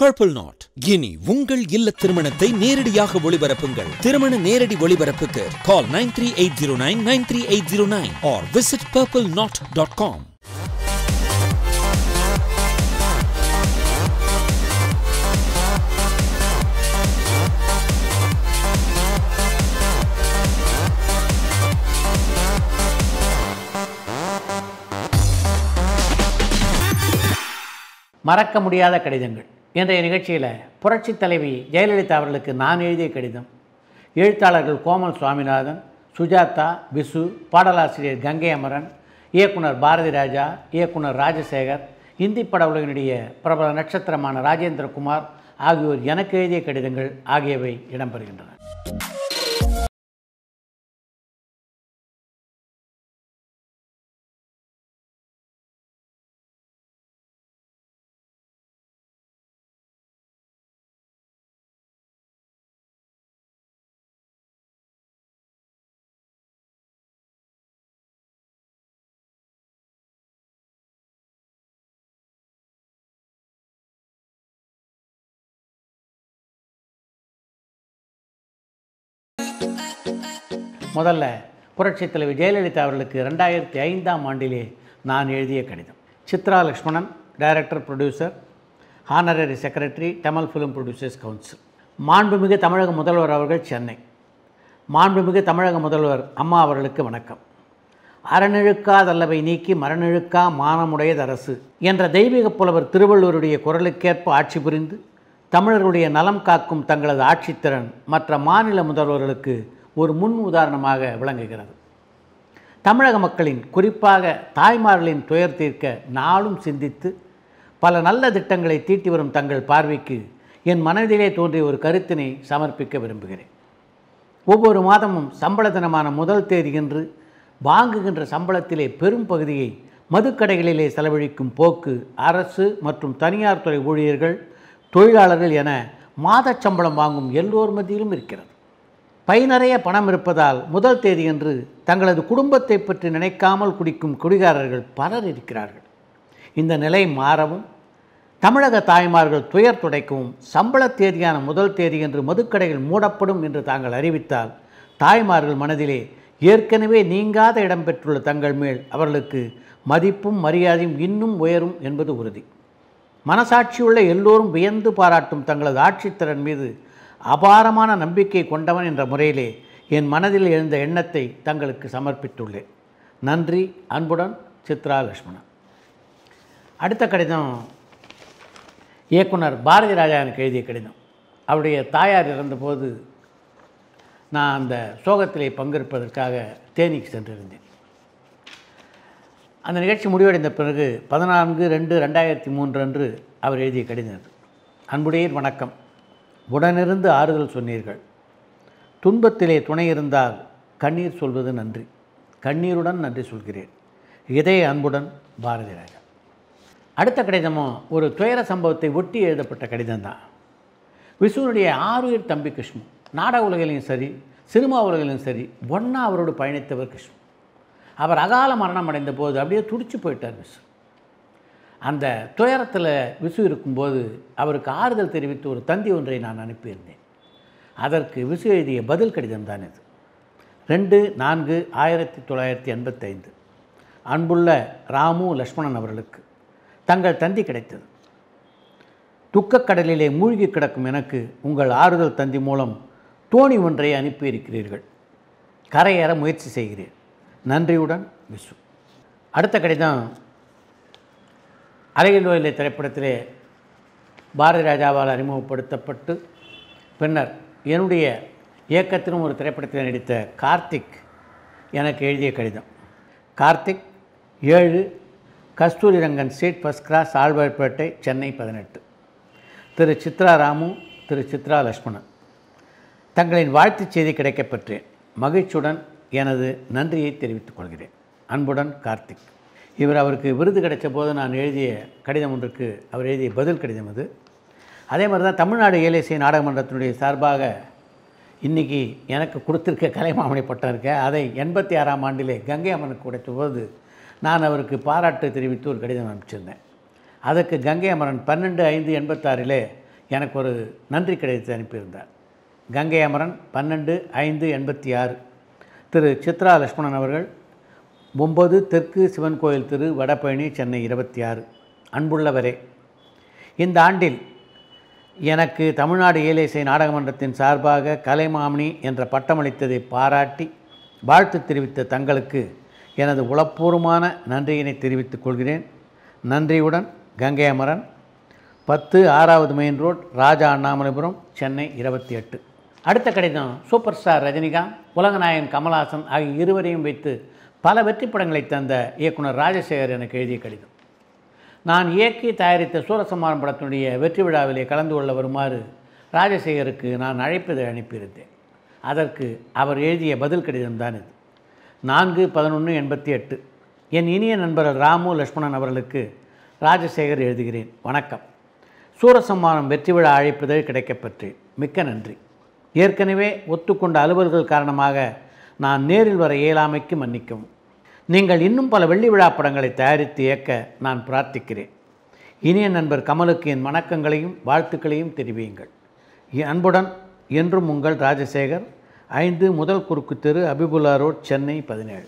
Purple not இனி உங்கள் இல்ல திருமணத்தை நேரடியாக ஒளிபரப்புங்கள். திருமண நேரடி ஒளிபரப்புக்கு call nine three eight zero nine nine three eight zero nine or visit purple knot dot com மறக்க முடியாத கடிதங்கள். இன்றைய நிகழ்ச்சியில் புரட்சித் தலைவி ஜெயலலிதா அவர்களுக்கு நான் எழுதிய கடிதம். எழுத்தாளர்கள் கோமல் சுவாமிநாதன் சுஜாதா விசு பாடலாசிரியர் கங்கை அமரன் இயக்குனர் பாரதி ராஜா இயக்குனர் ராஜசேகர் இந்தி பட உலகினுடைய பிரபல நட்சத்திரமான ராஜேந்திரகுமார் ஆகியோர் எனக்கு எழுதிய கடிதங்கள் ஆகியவை இடம்பெறுகின்றன. முதல்ல புரட்சித் தலைவி ஜெயலலிதா அவர்களுக்கு ரெண்டாயிரத்தி ஐந்தாம் ஆண்டிலே நான் எழுதிய கடிதம். Chitra Lakshmanan director producer honorary secretary Tamil film producers council மாண்புமிகு தமிழக முதல்வர் அவர்கள் சென்னை. மாண்புமிகு தமிழக முதல்வர் அம்மா அவர்களுக்கு வணக்கம். அறநிழுக்காதல்லவை நீக்கி மரநிழுக்கா மானமுடையது அரசு என்ற தெய்வீக புலவர் திருவள்ளுவருடைய குரலுக்கேற்ப ஆட்சி புரிந்து தமிழர்களுடைய நலம் காக்கும் தங்களது ஆட்சித்திறன் மற்ற மாநில முதல்வர்களுக்கு ஒரு முன் உதாரணமாக விளங்குகிறது. தமிழக மக்களின் குறிப்பாக தாய்மார்களின் துயர் தீர்க்க நாளும் சிந்தித்து பல நல்ல திட்டங்களை தீட்டி வரும் தங்கள் பார்வைக்கு என் மனதிலே தோன்றிய ஒரு கருத்தினை சமர்ப்பிக்க விரும்புகிறேன். ஒவ்வொரு மாதமும் சம்பள தினமான முதல் தேதியன்று வாங்குகின்ற சம்பளத்திலே பெரும் பகுதியை மதுக்கடைகளிலே செலவழிக்கும் போக்கு அரசு மற்றும் தனியார் துறை ஊழியர்கள் தொழிலாளர்கள் என மாதச் சம்பளம் வாங்கும் எல்லோர் மத்தியிலும் இருக்கிறது. பை நிறைய பணம் இருப்பதால் முதல் தேதியன்று தங்களது குடும்பத்தை பற்றி நினைக்காமல் குடிக்கும் குடிகாரர்கள் பலர் இருக்கிறார்கள். இந்த நிலை மாறவும் தமிழக தாய்மார்கள் துயர் துடைக்கவும் சம்பள தேதியான முதல் தேதியன்று மதுக்கடைகள் மூடப்படும் என்று தாங்கள் அறிவித்தால் தாய்மார்கள் மனதிலே ஏற்கனவே நீங்காத இடம் பெற்றுள்ள தங்கள் மேல் அவர்களுக்கு மதிப்பும் மரியாதையும் இன்னும் உயரும் என்பது உறுதி. மனசாட்சியுள்ள எல்லோரும் வியந்து பாராட்டும் தங்களது ஆட்சித்திறன் மீது அபாரமான நம்பிக்கை கொண்டவன் என்ற முறையிலே என் மனதில் எழுந்த எண்ணத்தை தங்களுக்கு சமர்ப்பித்துள்ளேன். நன்றி. அன்புடன் சித்ரா லக்ஷ்மணன் அடுத்த கடிதம். இயக்குனர் பாரதி ராஜா எனக்கு எழுதிய கடிதம். அவருடைய தாயார் இறந்தபோது நான் அந்த சோகத்திலே பங்கேற்பதற்காக தேனிக்கு சென்றிருந்தேன். அந்த நிகழ்ச்சி முடிவடைந்த பிறகு பதினான்கு ரெண்டு ரெண்டாயிரத்தி மூன்று அன்று அவர் எழுதிய கடிதம் அது. அன்புடையர் வணக்கம். உடனிருந்து ஆறுதல் சொன்னீர்கள். துன்பத்திலே துணை இருந்தால் கண்ணீர் சொல்வது நன்றி. கண்ணீருடன் நன்றி சொல்கிறேன். இதய அன்புடன் பாரதி ராஜா. அடுத்த கடிதமும் ஒரு துயர சம்பவத்தை ஒட்டி எழுதப்பட்ட கடிதம் தான் விஷ்ணுனுடைய ஆறுயிர் தம்பி கிருஷ்ணு நாடக உலகிலையும் சரி சினிமா உலகிலும் சரி ஒன்றா அவரோடு பயணித்தவர் கிருஷ்ணு அவர் அகால மரணம் அடைந்த போது அப்படியே துடிச்சு போயிட்டார் விசு அந்த துயரத்தில் விசு இருக்கும்போது அவருக்கு ஆறுதல் தெரிவித்து ஒரு தந்தி ஒன்றை நான் அனுப்பியிருந்தேன். அதற்கு விசு எழுதிய பதில் கடிதம் தான் இது. ரெண்டு நான்கு ஆயிரத்தி தொள்ளாயிரத்தி எண்பத்தைந்து. அன்புள்ள ராமு லக்ஷ்மணன் அவர்களுக்கு தங்கள் தந்தி கிடைத்தது. துக்கக்கடலிலே மூழ்கி கிடக்கும் எனக்கு உங்கள் ஆறுதல் தந்தி மூலம் தோணி ஒன்றை அனுப்பியிருக்கிறீர்கள். கரையேற முயற்சி செய்கிறேன். நன்றியுடன் விசு. அடுத்த கடிதம் அழகில் கோயிலை திரைப்படத்திலே பாரதி ராஜாவால் அறிமுகப்படுத்தப்பட்டு பின்னர் என்னுடைய இயக்கத்திலும் ஒரு திரைப்படத்தில் நடித்த கார்த்திக் எனக்கு எழுதிய கடிதம். கார்த்திக் ஏழு Kasturi Rangan street first cross Alwarpet Chennai பதினெட்டு. திரு சித்ரா ராமு திரு சித்ரா லக்ஷ்மணன். தங்களின் வாழ்த்துச் செய்தி கிடைக்கப்பெற்றேன். மகிழ்ச்சியுடன் எனது நன்றியை தெரிவித்துக் கொள்கிறேன். அன்புடன் கார்த்திக். இவர் அவருக்கு விருது கிடைச்ச போது நான் எழுதிய கடிதம் ஒன்றுக்கு அவர் எழுதிய பதில் கடிதம் அது. அதே மாதிரி தான் தமிழ்நாடு ஏலேசிய நாடகமன்றத்தினுடைய சார்பாக இன்றைக்கி எனக்கு கொடுத்துருக்க கலைமாமணி பட்டம் இருக்க அதை எண்பத்தி ஆறாம் ஆண்டிலே கங்கை அம்மனுக்கு கிடைச்ச போது நான் அவருக்கு பாராட்டு தெரிவித்து ஒரு கடிதம் அனுப்பிச்சிருந்தேன். அதற்கு கங்கை அமரன் பன்னெண்டு ஐந்து எண்பத்தாறிலே எனக்கு ஒரு நன்றி கடிதத்தை அனுப்பியிருந்தார். கங்கை அமரன் பன்னெண்டு ஐந்து எண்பத்தி ஆறு. திரு சித்ரா லட்சுமணன் அவர்கள் ஒம்பது தெற்கு சிவன் கோயில் திரு வடபழனி சென்னை இருபத்தி ஆறு அன்புள்ளவரே இந்த ஆண்டில் எனக்கு தமிழ்நாடு ஏலேசை நாடகமன்றத்தின் சார்பாக கலைமாமணி என்ற பட்டமளித்ததை பாராட்டி வாழ்த்து தெரிவித்த தங்களுக்கு எனது உளப்பூர்வமான நன்றியினை தெரிவித்துக் கொள்கிறேன். நன்றியுடன் கங்கை அமரன் பத்து ஆறாவது மெயின் ரோட் ராஜா அண்ணாமலைபுரம் சென்னை இருபத்தி எட்டு. அடுத்த கடிதம் சூப்பர் ஸ்டார் ரஜினிகாந்த். உலகநாயகன் கமல்ஹாசன் ஆகிய இருவரையும் வைத்து பல வெற்றி படங்களை தந்த இயக்குனர் ராஜசேகர் எனக்கு எழுதிய கடிதம். நான் இயக்கி தயாரித்த சூரசம்மாரம் படத்தினுடைய வெற்றி விழாவிலே கலந்து கொள்ள வருமாறு ராஜசேகருக்கு நான் அழைப்பதை அனுப்பியிருந்தேன். அதற்கு அவர் எழுதிய பதில் கடிதம்தான் இது. நான்கு பதினொன்று எண்பத்தி எட்டு. என் இனிய நண்பர் ராமு லக்ஷ்மணன் அவர்களுக்கு ராஜசேகர் எழுதுகிறேன். வணக்கம். சூரசம்மானம் வெற்றி விழா அழைப்புதழ் கிடைக்கப்பெற்றேன். மிக்க நன்றி. ஏற்கனவே ஒத்துக்கொண்ட அலுவல்கள் காரணமாக நான் நேரில் வர இயலாமைக்கு மன்னிக்கவும் நீங்கள் இன்னும் பல வெள்ளி விழா படங்களை தயாரித்து இயக்க நான் பிரார்த்திக்கிறேன். இனிய நண்பர் கமலுக்கு என் வணக்கங்களையும் வாழ்த்துக்களையும் தெரிவியுங்கள். என் அன்புடன் என்றும் உங்கள் ராஜசேகர் ஐந்து முதல் குறுக்கு தெரு அபிபுல்லா ரோட் சென்னை பதினேழு.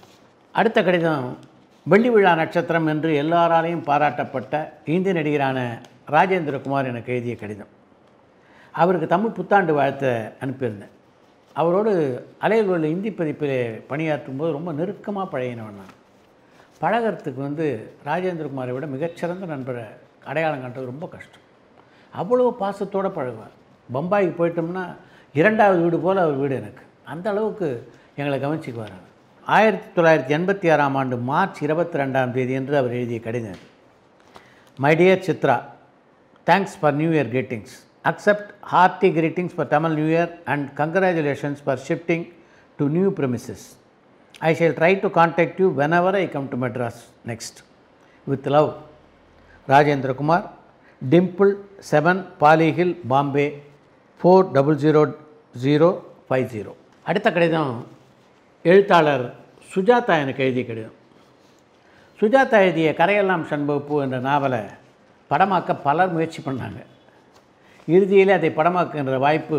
அடுத்த கடிதம் வெள்ளி விழா நட்சத்திரம் என்று எல்லாராலையும் பாராட்டப்பட்ட இந்திய நடிகரான ராஜேந்திரகுமார் எனக்கு எழுதிய கடிதம். அவருக்கு தமிழ் புத்தாண்டு வாழ்த்தை அனுப்பியிருந்தேன். அவரோடு அலையில் உள்ள இந்தி பதிப்பில் பணியாற்றும் போது ரொம்ப நெருக்கமாக பழகினவன் நான். பழகிறதுக்கு வந்து ராஜேந்திரகுமாரை விட மிகச்சிறந்த நண்பரை அடையாளம் கண்டது ரொம்ப கஷ்டம். அவ்வளோ பாசத்தோடு பழகுவார். பம்பாய்க்கு போயிட்டோம்னா இரண்டாவது வீடு போல் அவர் வீடு எனக்கு. அந்த அளவுக்கு எங்களை கவனிச்சிக்குவார் ஆயிரத்தி தொள்ளாயிரத்தி எண்பத்தி ஆறாம் ஆண்டு மார்ச் இருபத்தி ரெண்டாம் தேதி என்று அவர் எழுதிய கடிதம் my dear Chitra thanks for new year greetings accept hearty greetings for Tamil New Year and congratulations for shifting to new premises. I shall try to contact you whenever I come to Madras next. With love, Rajendra Kumar, Dimple 7 Pali Hill, Bombay 400050. அடுத்த கடிதம் எழுத்தாளர் சுஜாதா எனக்கு எழுதிய கடிதம் சுஜாதா எழுதிய கரையெல்லாம் சண்பகப்பூ என்ற நாவலை படமாக்க பலர் முயற்சி பண்ணாங்க இறுதியில் அதை படமாக்குகின்ற வாய்ப்பு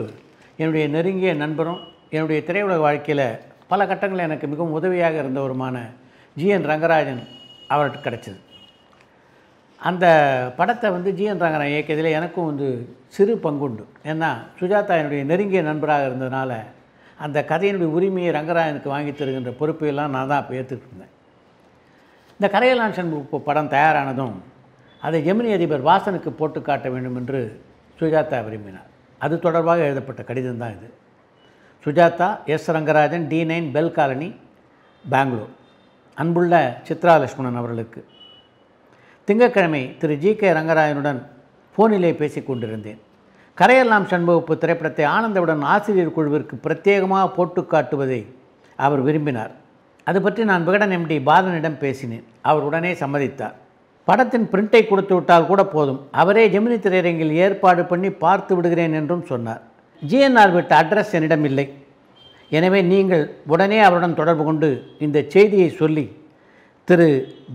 என்னுடைய நெருங்கிய நண்பரும் என்னுடைய திரையுலக வாழ்க்கையில் பல கட்டங்களில் எனக்கு மிகவும் உதவியாக இருந்தவருமான ஜிஎன் ரங்கராஜன் அவருக்கு கிடச்சிது. அந்த படத்தை வந்து ஜிஎன் ரங்கராஜன் இயக்கியதில் எனக்கும் வந்து சிறு பங்குண்டு. ஏன்னா சுஜாதா என்னுடைய நெருங்கிய நண்பராக இருந்ததுனால அந்த கதையினுடைய உரிமையை ரங்கராஜனுக்கு வாங்கி தருகின்ற பொறுப்பையெல்லாம் நான் தான் அப்போ ஏற்றுக்கிட்டு இருந்தேன். இந்த கரையலான் சண்முக படம் தயாரானதும் அதை ஜெமினி அதிபர் வாசனுக்கு போட்டு காட்ட வேண்டும் என்று சுஜாதா விரும்பினார். அது தொடர்பாக எழுதப்பட்ட கடிதம் தான் இது. Sujatha S Rangarajan D nine BEL colony Bangalore. அன்புள்ள சித்ரா லட்சுமணன் அவர்களுக்கு. திங்கட்கிழமை திரு ஜி கே ரங்கராஜனுடன் ஃபோனிலே பேசிக் கொண்டிருந்தேன். கரையெல்லாம் சண்முகப்பு திரைப்படத்தை ஆனந்தவுடன் ஆசிரியர் குழுவிற்கு பிரத்யேகமாக போட்டு காட்டுவதை அவர் விரும்பினார். அது பற்றி நான் விகடன் எம்டி பாலனிடம் பேசினேன். அவர் உடனே சம்மதித்தார். படத்தின் பிரிண்டை கொடுத்து விட்டால் கூட போதும். அவரே ஜெமினி திரையரங்கில் ஏற்பாடு பண்ணி பார்த்து விடுகிறேன் என்றும் சொன்னார். ஜிஎன்ஆர் விட்ட அட்ரஸ் என்னிடம் இல்லை. எனவே நீங்கள் உடனே அவருடன் தொடர்பு கொண்டு இந்த செய்தியை சொல்லி திரு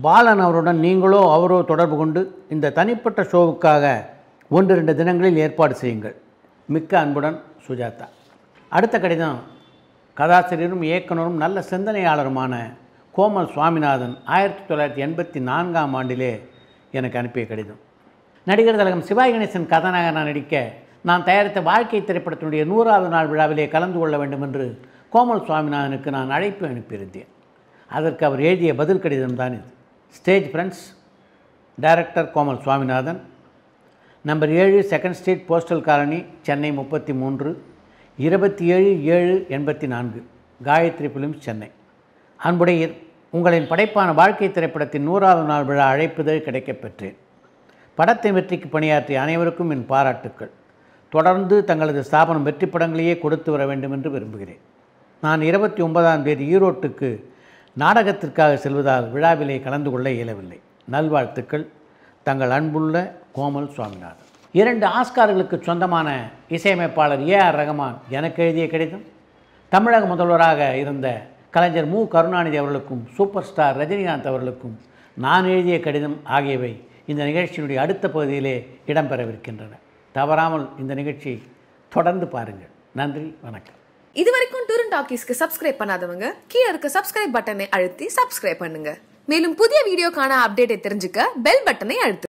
பாலன் அவருடன் நீங்களோ அவரோ தொடர்பு கொண்டு இந்த தனிப்பட்ட ஷோவுக்காக ஒன்று ரெண்டு தினங்களில் ஏற்பாடு செய்யுங்கள். மிக்க அன்புடன் சுஜாதா. அடுத்த கடிதம் கதாசிரியரும் இயக்குனரும் நல்ல சிந்தனையாளருமான கோமல் சுவாமிநாதன் ஆயிரத்தி தொள்ளாயிரத்தி எண்பத்தி நான்காம் ஆண்டிலே எனக்கு அனுப்பிய கடிதம். நடிகர் திலகம் சிவாய் கணேசன் கதாநாயகனாக நடிக்க நான் தயாரித்த வாழ்க்கை திரைப்படத்தினுடைய நூறாவது நாள் விழாவிலே கலந்து கொள்ள வேண்டும் என்று கோமல் சுவாமிநாதனுக்கு நான் அழைப்பு அனுப்பியிருந்தேன். அதற்கு அவர் எழுதிய பதில் கடிதம் தான் இது. Stage friends director Komal Swaminathan. Number ஏழு second street postal colony Chennai முப்பத்தி மூன்று இருபத்தி ஏழு ஏழு எண்பத்தி நான்கு காயத்ரி ஃபிலிம்ஸ் சென்னை. அன்புடைய உங்களின் படைப்பான வாழ்க்கை திரைப்படத்தின் நூறாவது நாள் விழா அழைப்புதல் கிடைக்கப்பெற்றேன் படத்தின் வெற்றிக்கு பணியாற்றிய அனைவருக்கும் என் பாராட்டுக்கள். தொடர்ந்து தங்களது ஸ்தாபனம் வெற்றி படங்களையே கொடுத்து வர வேண்டும் என்று விரும்புகிறேன். நான் இருபத்தி ஒன்பதாம் தேதி ஈரோட்டுக்கு நாடகத்திற்காக செல்வதால் விழாவிலே கலந்து கொள்ள இயலவில்லை. நல்வாழ்த்துக்கள். தங்கள் அன்புள்ள கோமல் சுவாமிநாதன். இரண்டு ஆஸ்கார்களுக்கு சொந்தமான இசையமைப்பாளர் ஏ ஆர் ரஹ்மான் எனக்கு எழுதிய கடிதம். தமிழக முதல்வராக இருந்த கலைஞர் மு. கருணாநிதி அவர்களுக்கும் சூப்பர் ஸ்டார் ரஜினிகாந்த் அவர்களுக்கும் நான் எழுதிய கடிதம் ஆகியவை இந்த நிகழ்ச்சியினுடைய அடுத்த பகுதியிலே இடம்பெறவிருக்கின்றன. தவறாமல் இந்த நிகழ்ச்சியை தொடர்ந்து பாருங்கள். நன்றி வணக்கம். இது வரைக்கும் டூரன் டாக்கீஸ்க்கு சப்ஸ்கிரைப் பண்ணாதவங்க கீழே இருக்க சப்ஸ்கிரைப் பட்டனை அழுத்தி சப்ஸ்கிரைப் பண்ணுங்க. மேலும் புதிய வீடியோக்கான அப்டேட்டை தெரிஞ்சுக்க பெல் பட்டனை அழுத்து